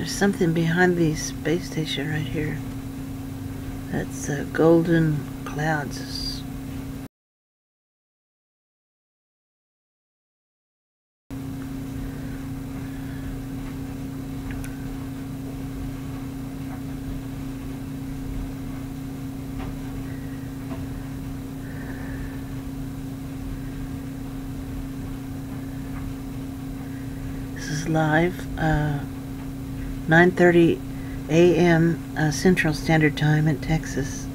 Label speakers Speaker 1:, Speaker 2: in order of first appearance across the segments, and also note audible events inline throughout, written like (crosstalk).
Speaker 1: There's something behind the space station right here. That's uh, golden clouds. This is live, uh, 9:30 a.m. Uh, Central Standard Time in Texas.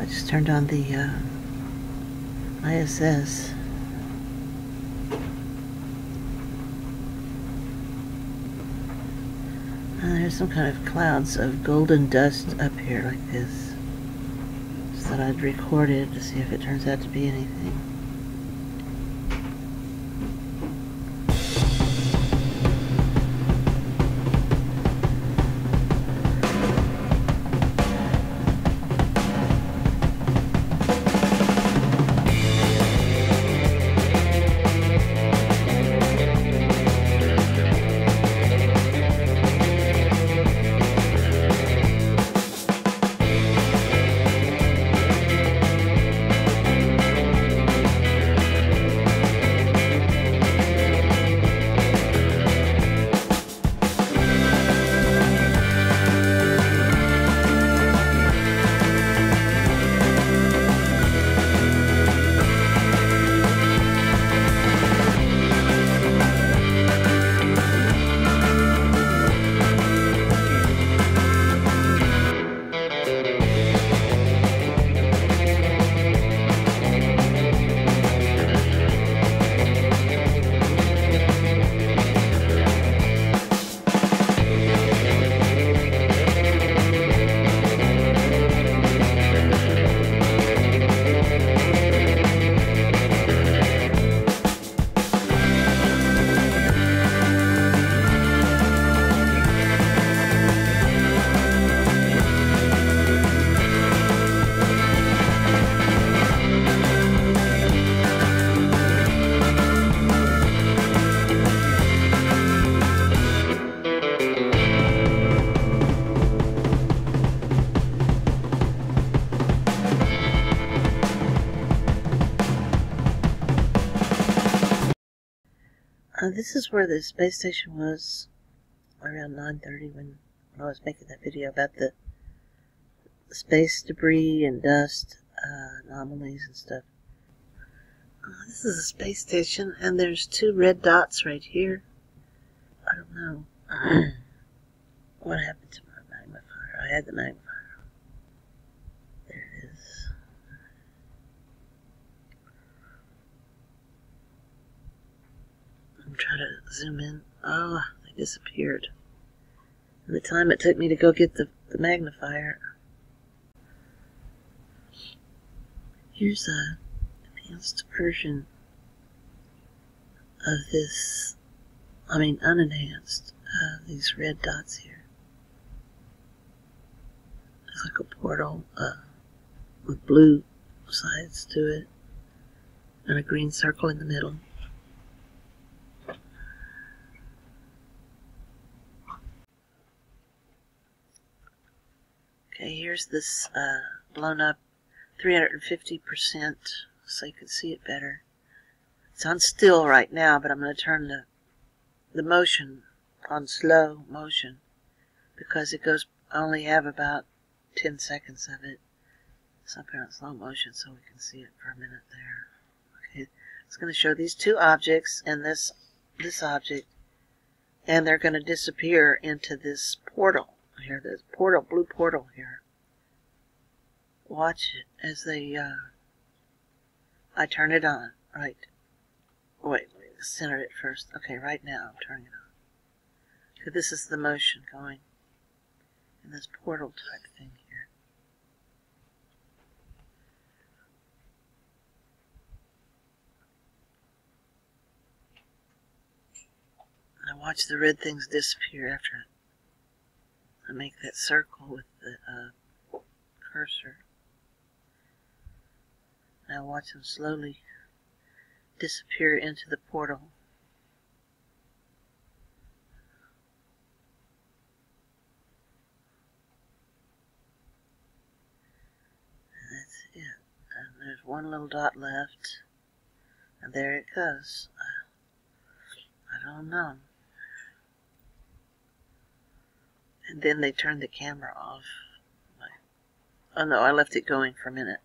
Speaker 1: I just turned on the uh, ISS. Uh, there's some kind of clouds of golden dust up here like this. Just thought I'd record it to see if it turns out to be anything. Uh, this is where the space station was around 9.30 when, when I was making that video about the space debris and dust uh, anomalies and stuff. Uh, this is a space station and there's two red dots right here. I don't know (clears throat) what happened to my magnifier. I had the magnifier. There it is. Trying to zoom in. Oh, they disappeared. And the time it took me to go get the, the magnifier. Here's a enhanced version of this. I mean, unenhanced. Uh, these red dots here. It's like a portal uh, with blue sides to it and a green circle in the middle. Okay, here's this uh, blown up 350% so you can see it better. It's on still right now, but I'm going to turn the, the motion on slow motion because it goes, only have about 10 seconds of it. So put it on slow motion so we can see it for a minute there. Okay, it's going to show these two objects and this, this object, and they're going to disappear into this portal here, this portal, blue portal here. Watch it as they, uh, I turn it on, right. Wait, wait, center it first. Okay, right now I'm turning it on. So this is the motion going in this portal type thing here. Now watch the red things disappear after it. I make that circle with the uh, cursor. And I watch them slowly disappear into the portal. That's it. There's one little dot left. And there it goes. I, I don't know. And then they turned the camera off. Oh no, I left it going for a minute.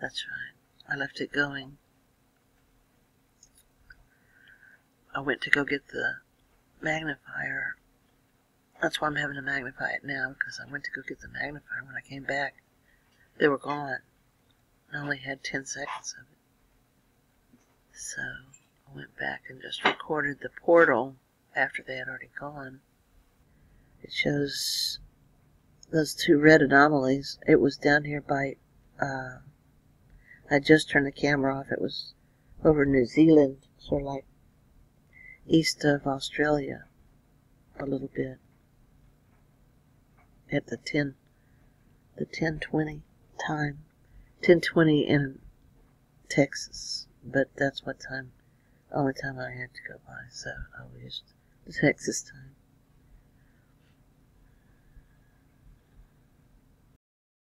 Speaker 1: That's right. I left it going. I went to go get the magnifier. That's why I'm having to magnify it now, because I went to go get the magnifier. When I came back, they were gone. I only had 10 seconds of it. So I went back and just recorded the portal after they had already gone. It shows those two red anomalies. It was down here by, uh, I just turned the camera off. It was over New Zealand, sort of like east of Australia a little bit at the 10 the 1020 time 1020 in Texas but that's what time only time I had to go by so I used the Texas time